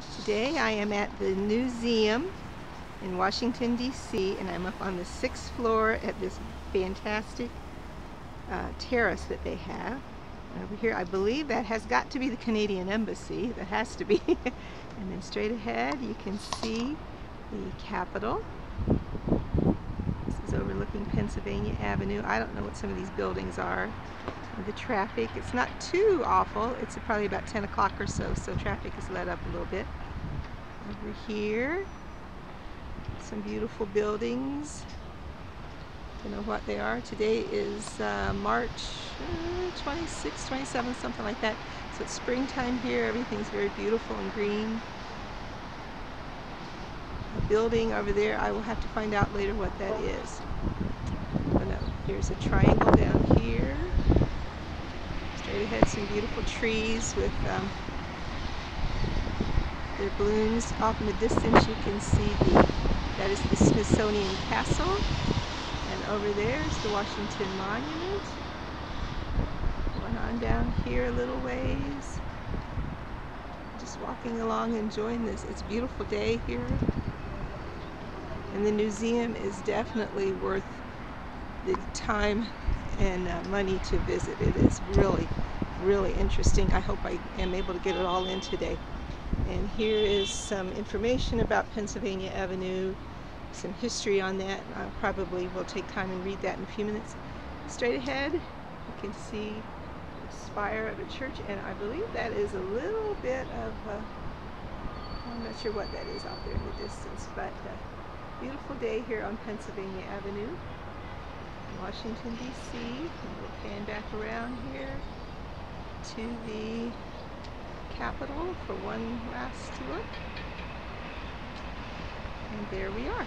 Today I am at the Newseum in Washington DC and I'm up on the sixth floor at this fantastic uh, terrace that they have. Over here I believe that has got to be the Canadian Embassy. That has to be. and then straight ahead you can see the Capitol. This is overlooking Pennsylvania Avenue. I don't know what some of these buildings are the traffic. It's not too awful. It's probably about 10 o'clock or so, so traffic is let up a little bit. Over here, some beautiful buildings. Don't know what they are. Today is uh, March uh, 26, 27, something like that. So it's springtime here. Everything's very beautiful and green. A building over there, I will have to find out later what that is. Oh no, here's a triangle down here. Straight had some beautiful trees with um, their blooms. Off in the distance, you can see the that is the Smithsonian Castle, and over there is the Washington Monument. Going on down here a little ways. Just walking along, enjoying this. It's a beautiful day here, and the Newseum is definitely worth the time and uh, money to visit. It is really, really interesting. I hope I am able to get it all in today. And here is some information about Pennsylvania Avenue, some history on that. I probably will take time and read that in a few minutes. Straight ahead, you can see the spire of a church, and I believe that is a little bit of, uh, I'm not sure what that is out there in the distance, but uh, beautiful day here on Pennsylvania Avenue. Washington, D.C. We'll pan back around here to the Capitol for one last look. And there we are.